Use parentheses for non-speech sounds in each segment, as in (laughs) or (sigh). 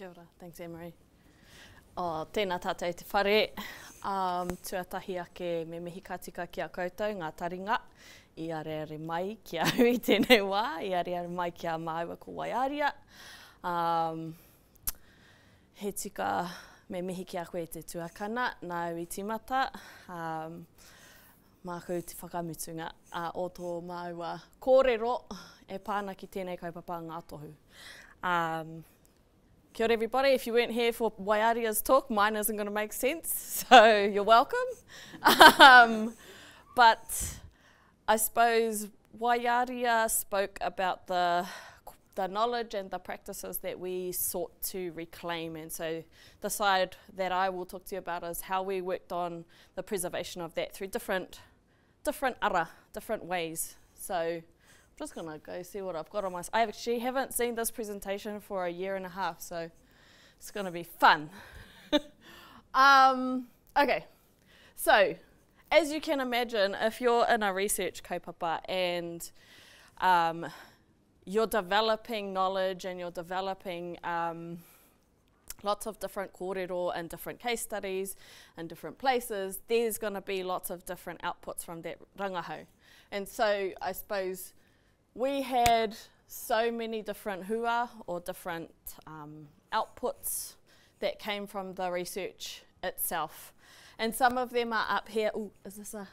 Kia ora. Thanks, Emery. Oh, tēnā tātou te whare. Um, tuatahi ake me mihi katika ki a koutou, ngā taringa. I are are mai ki a hui (laughs) tēnei wā. I are are mai ki a māua ko Waiaria. Um, he tika me mihi ki a koe te tuakana, nā ui timata. Um, mākou te whakamutunga uh, o tō māua kōrero e pāna ki tēnei kaupapa ngā tohu. Um, Kia ora everybody, if you weren't here for Waiaria's talk, mine isn't going to make sense, (laughs) so you're welcome. um, but I suppose Waiaria spoke about the, the knowledge and the practices that we sought to reclaim, and so the side that I will talk to you about is how we worked on the preservation of that through different, different ara, different ways. So just gonna go see what I've got on my. I actually haven't seen this presentation for a year and a half, so it's gonna be fun. (laughs) um, okay, so as you can imagine, if you're in a research kaupapa and um, you're developing knowledge and you're developing um, lots of different kōrero and different case studies and different places, there's going to be lots of different outputs from that rangahau. And so I suppose we had so many different hua or different um, outputs that came from the research itself. And some of them are up here. Oh, is this a.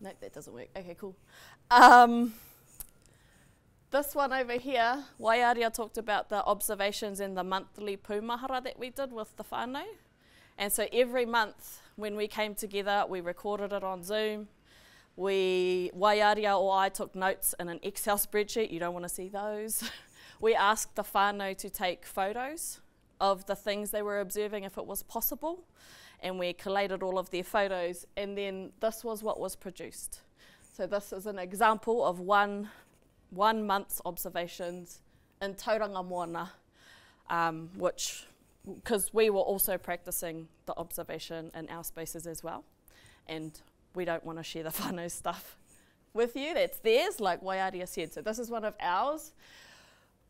No, that doesn't work. Okay, cool. Um, this one over here, Waiaria talked about the observations in the monthly pūmahara that we did with the whānau. And so every month when we came together, we recorded it on Zoom, we, Waiaria or I took notes in an Excel spreadsheet. You don't want to see those. (laughs) we asked the whānau to take photos of the things they were observing if it was possible. And we collated all of their photos. And then this was what was produced. So this is an example of one, one month's observations in Tauranga Moana, um, which, because we were also practicing the observation in our spaces as well. And we don't want to share the (laughs) whānau stuff with you. That's theirs, like Waiaria said. So this is one of ours.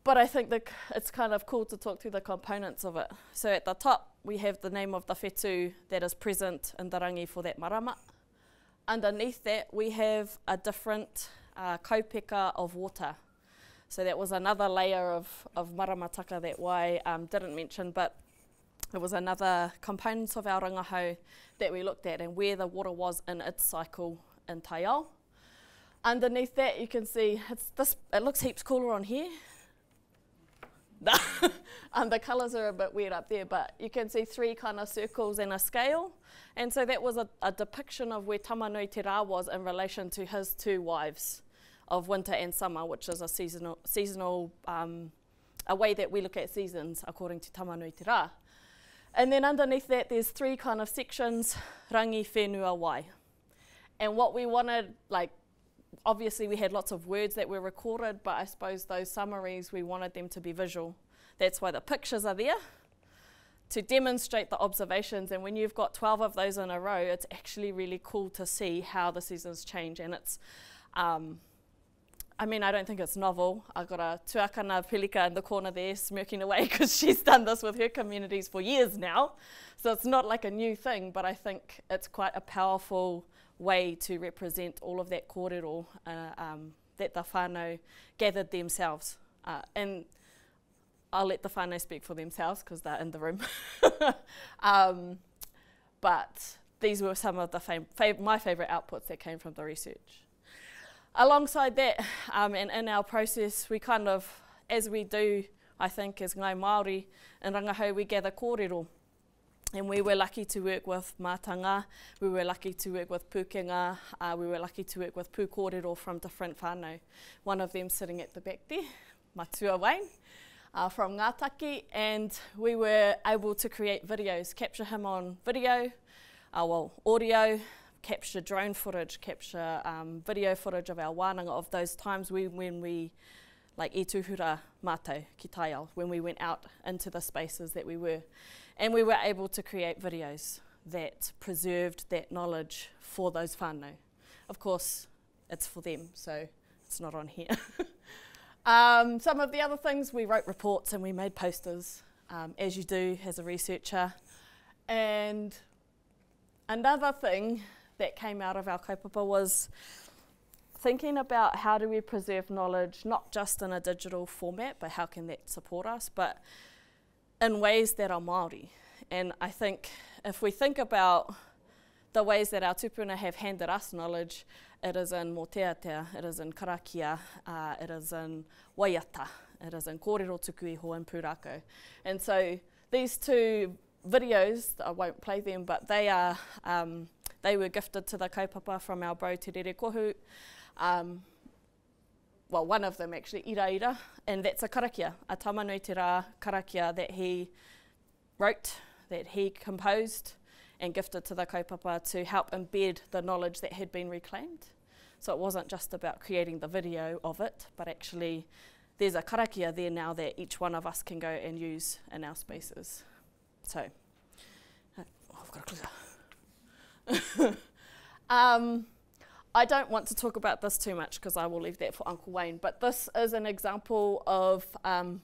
But I think it's kind of cool to talk through the components of it. So at the top, we have the name of the whetū that is present in the rangi for that marama. Underneath that, we have a different uh, kaupeka of water. So that was another layer of, of maramataka that Wai um, didn't mention, but it was another component of our rangahau that we looked at and where the water was in its cycle in Taiao. Underneath that you can see it's this, it looks heaps cooler on here. (laughs) and the colours are a bit weird up there, but you can see three kind of circles and a scale. And so that was a, a depiction of where Tamanui Te Rā was in relation to his two wives of winter and summer, which is a seasonal, seasonal um, a way that we look at seasons according to Tamanui Te Rā. And then underneath that, there's three kind of sections, rangi, whenua, wai. And what we wanted, like, obviously we had lots of words that were recorded, but I suppose those summaries, we wanted them to be visual. That's why the pictures are there, to demonstrate the observations. And when you've got 12 of those in a row, it's actually really cool to see how the seasons change. And it's, um, I mean, I don't think it's novel. I've got a tuakana pilika in the corner there smirking away (laughs) because she's done this with her communities for years now. So it's not like a new thing, but I think it's quite a powerful way to represent all of that kōrero uh, um, that the whānau gathered themselves. Uh, and I'll let the whānau speak for themselves because they're in the room. (laughs) um, but these were some of the fav my favourite outputs that came from the research. Alongside that, um, and in our process, we kind of, as we do, I think, as Ngai Māori in Rangahau, we gather kōrero. And we were lucky to work with Mātanga, we were lucky to work with Pūkenga, uh, we were lucky to work with Pūkōrero from different whānau. One of them sitting at the back there, Matua Wayne, uh, from Ngātaki, and we were able to create videos, capture him on video, uh, well, audio, capture drone footage, capture um, video footage of our wānanga of those times we, when we, like e tuhura mātou when we went out into the spaces that we were. And we were able to create videos that preserved that knowledge for those whānau. Of course, it's for them, so it's not on here. (laughs) um, some of the other things, we wrote reports and we made posters. um, as you do as a researcher. And another thing that came out of our kaupapa was thinking about how do we preserve knowledge, not just in a digital format, but how can that support us, but in ways that are Māori. And I think if we think about the ways that our tupuna have handed us knowledge, it is in Moteatea, it is in Karakia, uh, it is in Waiata, it is in Kōrero Tuku Iho and Purako. And so these two videos, I won't play them, but they are um, they were gifted to the kaupapa from our bro Te Rere Kohu. Um, well, one of them actually, Ira Ira, and that's a karakia, a tamanui te rā karakia that he wrote, that he composed and gifted to the kaupapa to help embed the knowledge that had been reclaimed. So it wasn't just about creating the video of it, but actually there's a karakia there now that each one of us can go and use in our spaces. So, oh, I've got a clicker. (laughs) um, I don't want to talk about this too much because I will leave that for Uncle Wayne, but this is an example of um,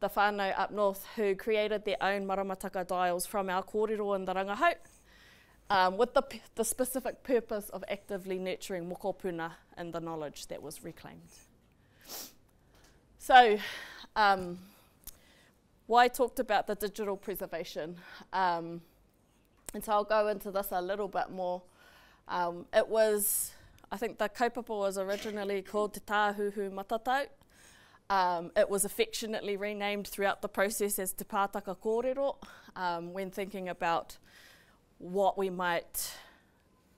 the whānau up north who created their own maramataka dials from our kōrero in the Rangahau um, with the, the specific purpose of actively nurturing mokopuna and the knowledge that was reclaimed. So, um, why talked about the digital preservation? Um, and so I'll go into this a little bit more. Um, it was, I think the kaupapa was originally called Te Tāhuhu Matatau. Um, it was affectionately renamed throughout the process as Te Pātaka Kōrero um, when thinking about what we might,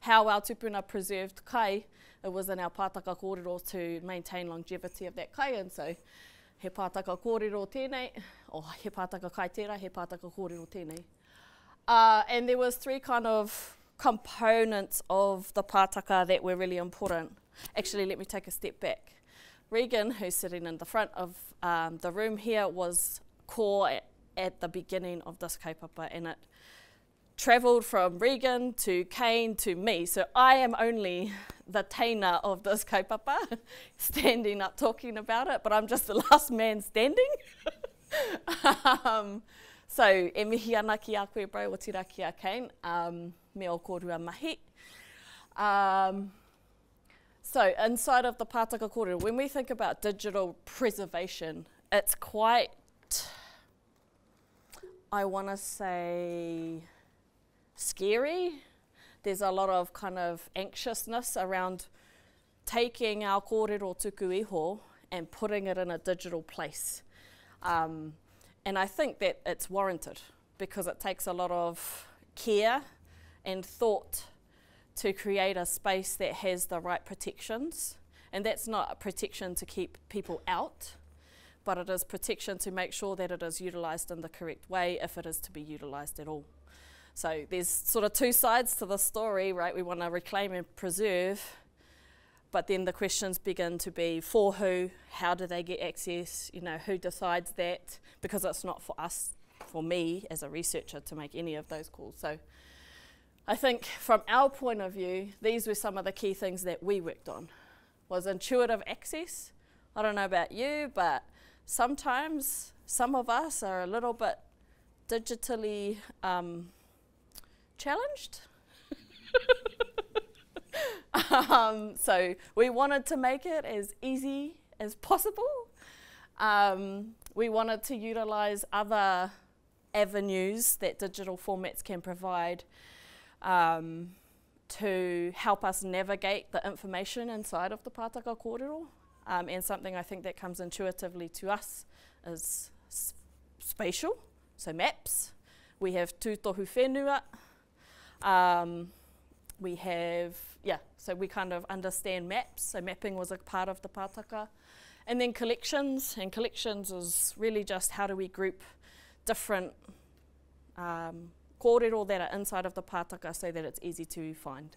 how our tupuna preserved kai, it was in our pātaka kōrero to maintain longevity of that kai, and so he pātaka kōrero tēnei, or he pātaka kai tērā, he pātaka kōrero tēnei. Uh, and there was three kind of components of the pātaka that were really important. Actually, let me take a step back. Regan, who's sitting in the front of um, the room here, was core at, at the beginning of this kaupapa, and it travelled from Regan to Kane to me. So I am only the tainer of this kaupapa, (laughs) standing up talking about it, but I'm just the (laughs) last man standing. (laughs) um, so e mihi ana ki a koe bro o tira ki a Kane, um, me o kōrua mahi. Um, so inside of the Pātaka kōrua, when we think about digital preservation, it's quite, I want to say, scary. There's a lot of kind of anxiousness around taking our kōrero tuku iho and putting it in a digital place. Um, and I think that it's warranted because it takes a lot of care and thought to create a space that has the right protections. And that's not a protection to keep people out, but it is protection to make sure that it is utilised in the correct way if it is to be utilised at all. So there's sort of two sides to the story, right? We want to reclaim and preserve, but then the questions begin to be for who, how do they get access, you know, who decides that, because it's not for us, for me as a researcher to make any of those calls. So I think from our point of view, these were some of the key things that we worked on, was intuitive access. I don't know about you, but sometimes some of us are a little bit digitally um, challenged. (laughs) (laughs) um, so we wanted to make it as easy as possible. Um, we wanted to utilize other avenues that digital formats can provide um, to help us navigate the information inside of the Pātaka Kōrero. Um, and something I think that comes intuitively to us is spatial, so maps. We have tūtohu whenua, um, we have, yeah, so we kind of understand maps. So mapping was a part of the pātaka. And then collections, and collections is really just how do we group different um, kōrero that are inside of the pātaka so that it's easy to find.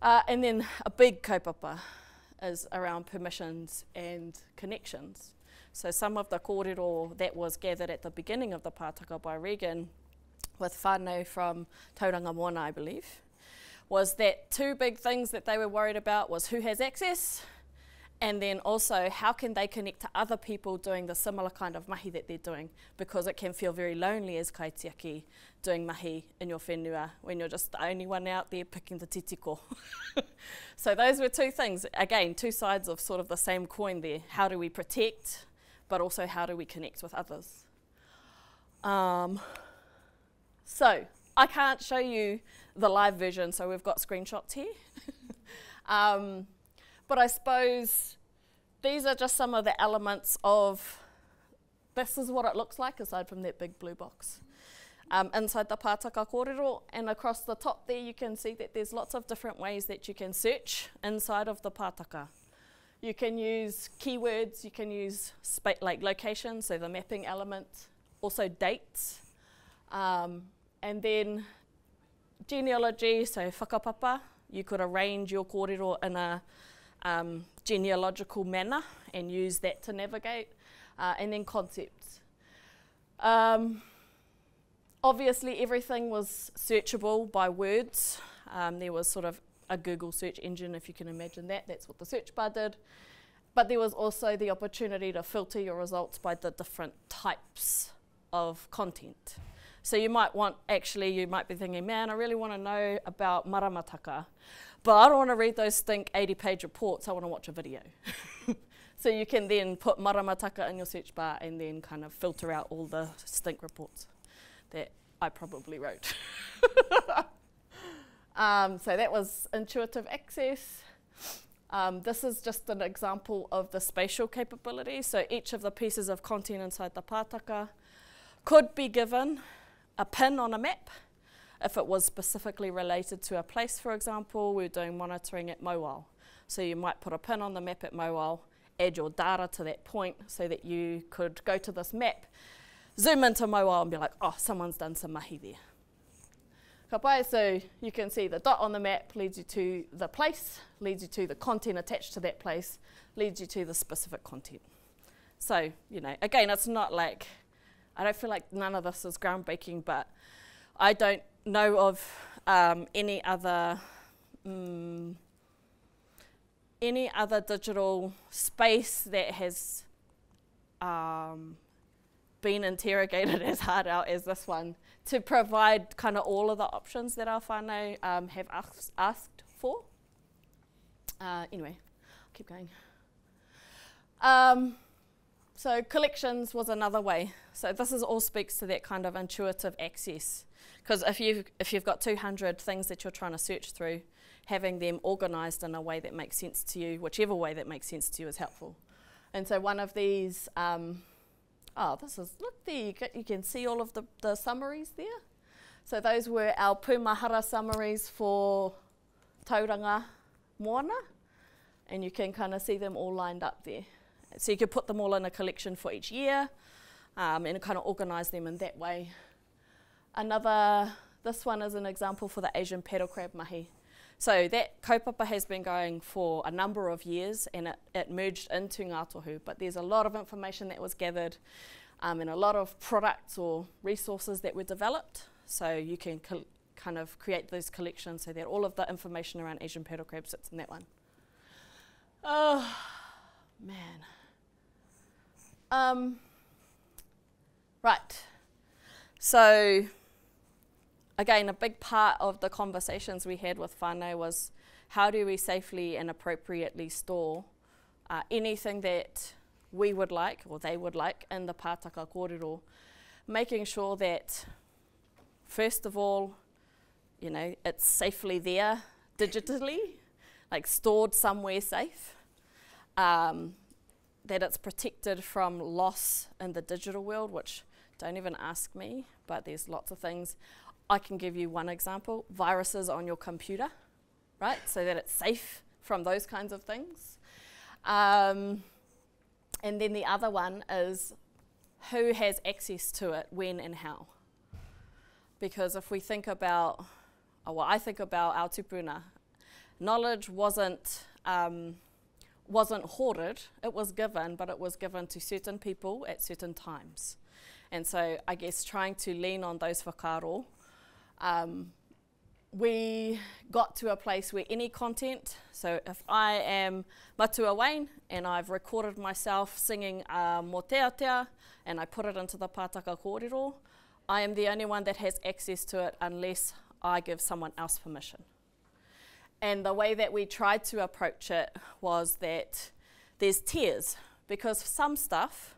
Uh, and then a big kaupapa is around permissions and connections. So some of the kōrero that was gathered at the beginning of the pātaka by Regan with whānau from Tauranga Moana, I believe, was that two big things that they were worried about was who has access And then also, how can they connect to other people doing the similar kind of mahi that they're doing? Because it can feel very lonely as kaitiaki doing mahi in your whenua when you're just the only one out there picking the titiko. (laughs) so those were two things. Again, two sides of sort of the same coin there. How do we protect, but also how do we connect with others? Um, so I can't show you the live version, so we've got screenshots here. (laughs) um, but I suppose these are just some of the elements of this is what it looks like aside from that big blue box. Um, inside the Pātaka kōrero and across the top there you can see that there's lots of different ways that you can search inside of the Pātaka. You can use keywords, you can use like location, so the mapping element, also dates, um, and then genealogy, so whakapapa, you could arrange your kōrero in a um, genealogical manner and use that to navigate, uh, and then concepts. Um, obviously, everything was searchable by words. Um, there was sort of a Google search engine, if you can imagine that. That's what the search bar did. But there was also the opportunity to filter your results by the different types of content. So you might want, actually, you might be thinking, man, I really want to know about maramataka. But I don't want to read those stink 80 page reports, I want to watch a video. (laughs) so you can then put maramataka in your search bar and then kind of filter out all the stink reports that I probably wrote. (laughs) um, so that was intuitive access. Um, this is just an example of the spatial capability. So each of the pieces of content inside the pātaka could be given a pin on a map if it was specifically related to a place, for example, we are doing monitoring at Mauao. So you might put a pin on the map at Mauao, add your data to that point so that you could go to this map, zoom into Mauao and be like, oh, someone's done some mahi there. So you can see the dot on the map leads you to the place, leads you to the content attached to that place, leads you to the specific content. So, you know, again, it's not like, I don't feel like none of this is groundbreaking, but I don't know of um, any other um, any other digital space that has um, been interrogated (laughs) as hard out as this one to provide kind of all of the options that our whānau um, have asked, asked for. Uh, anyway, I'll keep going. Um, so collections was another way. So this is all speaks to that kind of intuitive access. Because if you've, if you've got 200 things that you're trying to search through, having them organised in a way that makes sense to you, whichever way that makes sense to you, is helpful. And so one of these, um, oh, this is, look there, you, you can see all of the, the summaries there. So those were our Pumahara summaries for Tauranga Moana, and you can kind of see them all lined up there. So you could put them all in a collection for each year um, and kind of organise them in that way. Another, this one is an example for the Asian paddle crab mahi. So that kaupapa has been going for a number of years and it, it merged into Ngā Tohu, but there's a lot of information that was gathered um, and a lot of products or resources that were developed. So you can kind of create those collections so that all of the information around Asian paddle crab sits in that one. Oh, man. Um, right. So again, a big part of the conversations we had with whānau was how do we safely and appropriately store uh, anything that we would like or they would like in the pātaka kōrero, making sure that first of all, you know, it's safely there digitally, like stored somewhere safe, um, that it's protected from loss in the digital world, which don't even ask me, but there's lots of things. I can give you one example viruses on your computer, right? So that it's safe from those kinds of things. Um, and then the other one is who has access to it, when, and how. Because if we think about, oh, well, I think about our tupuna, knowledge wasn't. Um, wasn't hoarded, it was given, but it was given to certain people at certain times. And so I guess trying to lean on those whakaaro um, we got to a place where any content, so if I am Matua Wayne and I've recorded myself singing uh, Moteatea and I put it into the Pātaka kōrero, I am the only one that has access to it unless I give someone else permission. And the way that we tried to approach it was that there's tiers because some stuff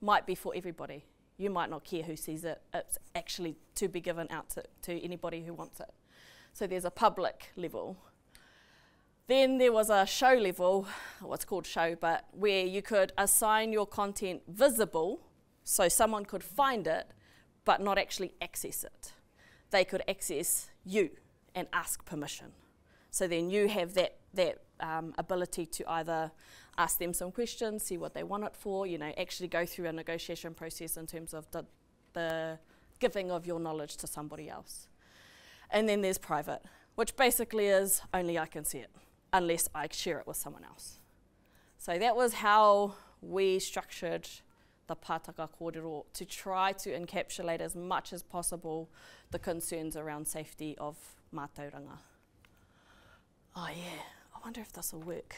might be for everybody. You might not care who sees it, it's actually to be given out to, to anybody who wants it. So there's a public level. Then there was a show level, what's called show, but where you could assign your content visible so someone could find it but not actually access it. They could access you and ask permission. So then you have that, that um, ability to either ask them some questions, see what they want it for, you know, actually go through a negotiation process in terms of the, the giving of your knowledge to somebody else. And then there's private, which basically is only I can see it, unless I share it with someone else. So that was how we structured the Pātaka kōrero to try to encapsulate as much as possible the concerns around safety of mātauranga. Oh yeah, I wonder if this will work.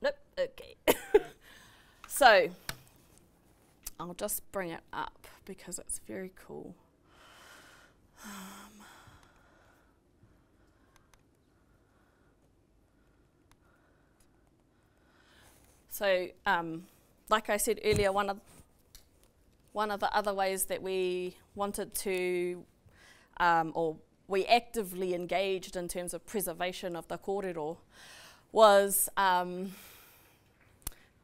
Nope, okay. (laughs) so, I'll just bring it up because it's very cool. Um, so, um, like I said earlier, one of one of the other ways that we wanted to, um, or we actively engaged in terms of preservation of the kōrero, was um,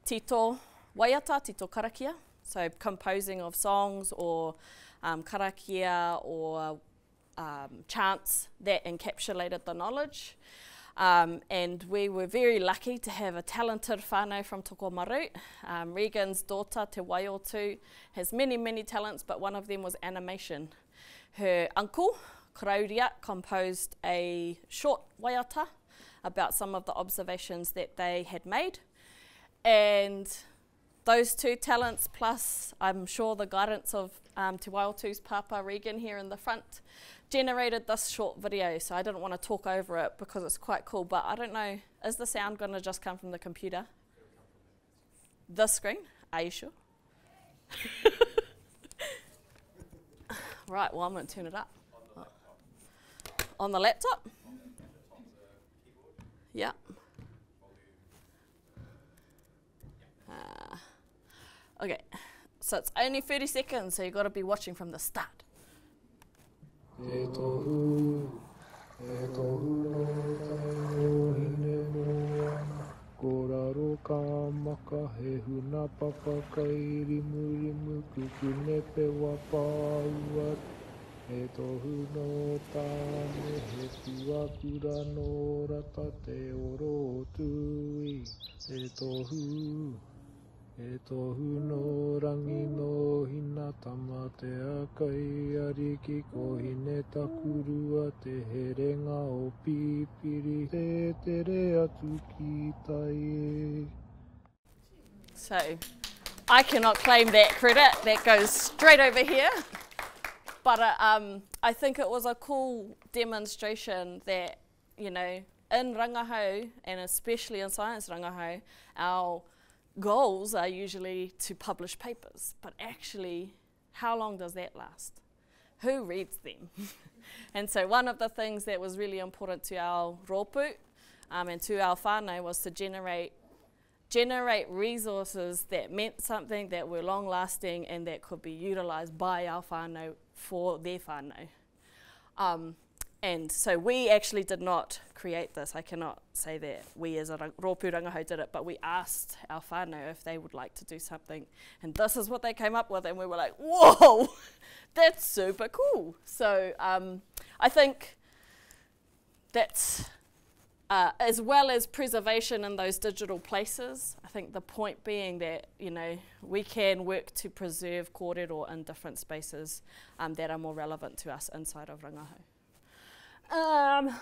tito waiata, tito karakia, so composing of songs or um, karakia or um, chants that encapsulated the knowledge. Um, and we were very lucky to have a talented whānau from Tokomaru. Um, Regan's daughter, Te Waiotu, has many, many talents, but one of them was animation. Her uncle, Krauria, composed a short waiata about some of the observations that they had made. And those two talents, plus I'm sure the guidance of um, Te Waiotu's Papa Regan here in the front, generated this short video. So I didn't want to talk over it because it's quite cool. But I don't know, is the sound going to just come from the computer? The screen? Are you sure? (laughs) right, well, I'm going to turn it up. On the laptop? Yeah. Uh, okay, so it's only 30 seconds, so you've got to be watching from the start. Ka maka he huna papa kai rimu rimu kuku nepe wa pāua. E tohu no tāne he tua kura no rata te oro tui E tohu, e tohu no rangi no hina tama te akai ariki ko hine takurua te herenga o pipiri te tere atu ki tai e. So, I cannot claim that credit. That goes straight over here. But uh, um, I think it was a cool demonstration that, you know, in rangahau, and especially in science rangahau, our goals are usually to publish papers. But actually, how long does that last? Who reads them? (laughs) and so one of the things that was really important to our ropu um, and to our whānau was to generate generate resources that meant something that were long lasting and that could be utilised by our whānau for their whānau. Um, and so we actually did not create this. I cannot say that we as a Rōpū Rangahau did it, but we asked our whānau if they would like to do something. And this is what they came up with, and we were like, whoa, (laughs) that's super cool. So um, I think that's uh, as well as preservation in those digital places. I think the point being that you know we can work to preserve kōrero in different spaces um, that are more relevant to us inside of Rangahau. Um,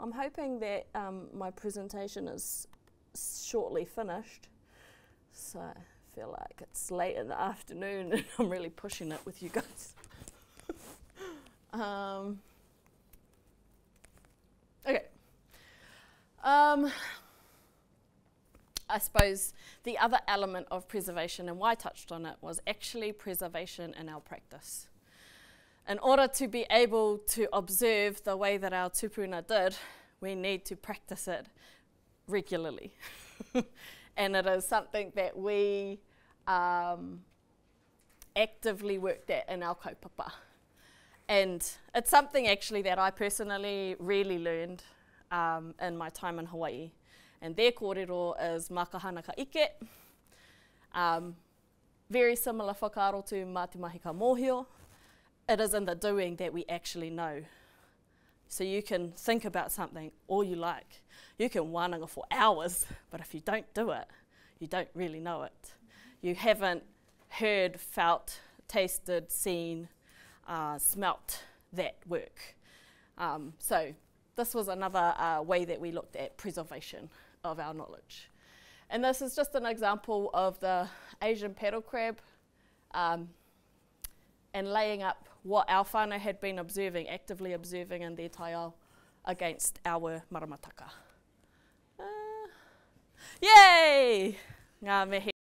I'm hoping that um, my presentation is shortly finished. So I feel like it's late in the afternoon (laughs) and I'm really pushing it with you guys. Um, okay. Um, I suppose the other element of preservation, and why I touched on it, was actually preservation in our practice. In order to be able to observe the way that our tupuna did, we need to practice it regularly. (laughs) and it is something that we um, actively worked at in our kaupapa. And it's something actually that I personally really learned um, in my time in Hawaii. And their kōrero is makahana ka ike. Um, very similar whakaaro to Mati Mahi ka mōhio. It is in the doing that we actually know. So you can think about something all you like. You can wānanga for hours, but if you don't do it, you don't really know it. You haven't heard, felt, tasted, seen, uh, smelt that work. Um, so this was another uh, way that we looked at preservation of our knowledge. And this is just an example of the Asian paddle crab um, and laying up what our whānau had been observing, actively observing in their taiao against our maramataka. Uh, yay! Ngā mihi.